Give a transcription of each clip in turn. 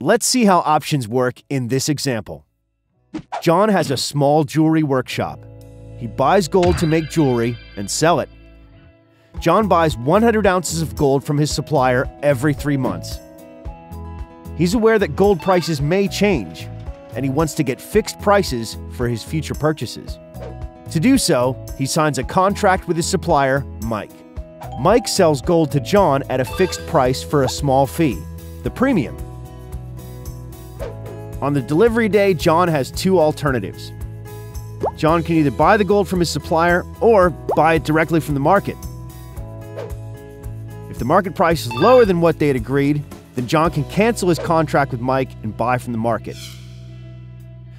Let's see how options work in this example. John has a small jewelry workshop. He buys gold to make jewelry and sell it. John buys 100 ounces of gold from his supplier every three months. He's aware that gold prices may change, and he wants to get fixed prices for his future purchases. To do so, he signs a contract with his supplier, Mike. Mike sells gold to John at a fixed price for a small fee, the premium. On the delivery day, John has two alternatives. John can either buy the gold from his supplier or buy it directly from the market. If the market price is lower than what they had agreed, then John can cancel his contract with Mike and buy from the market.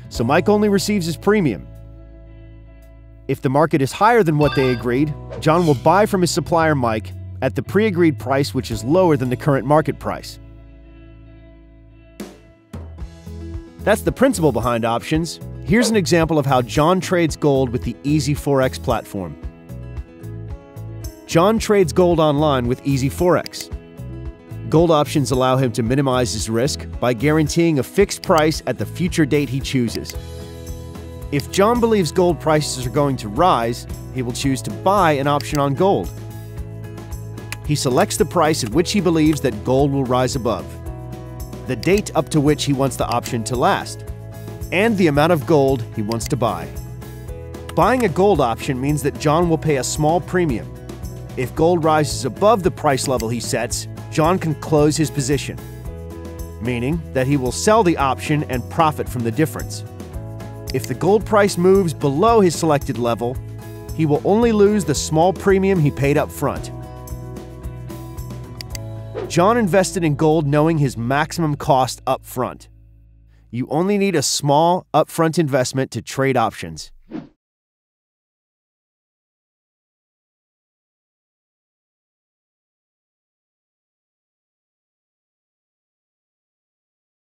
So Mike only receives his premium. If the market is higher than what they agreed, John will buy from his supplier Mike at the pre agreed price, which is lower than the current market price. That's the principle behind options. Here's an example of how John trades gold with the easy-forex platform. John trades gold online with easy-forex. Gold options allow him to minimize his risk by guaranteeing a fixed price at the future date he chooses. If John believes gold prices are going to rise, he will choose to buy an option on gold. He selects the price at which he believes that gold will rise above, the date up to which he wants the option to last, and the amount of gold he wants to buy. Buying a gold option means that John will pay a small premium. If gold rises above the price level he sets, John can close his position, meaning that he will sell the option and profit from the difference. If the gold price moves below his selected level, he will only lose the small premium he paid up front. John invested in gold knowing his maximum cost up front. You only need a small upfront investment to trade options.